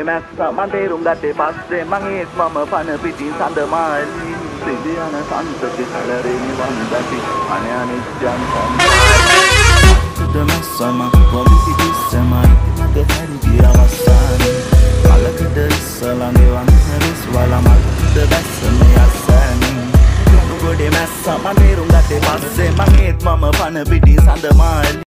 මැස්ස මන්තේරුම් ගත්තේ පස්සේ මගේත් මම පන පිටින් සඳමාලි සිදියන සන්තති සැලරෙන වන්දති අනයනිත්‍යන් මැස්සම ගොවි පිටිස්සමයි මද හැරිගිය අවස්සාන කලකට ඉස්සලගේ වන්හරස් වලමක්ද බැස්සම යස්සෑනින් ගොඩේ මැස්ස මන්තේරුම් ගත්තේ පස්සේ මගේත් මම පන පිටින් සඳමාලි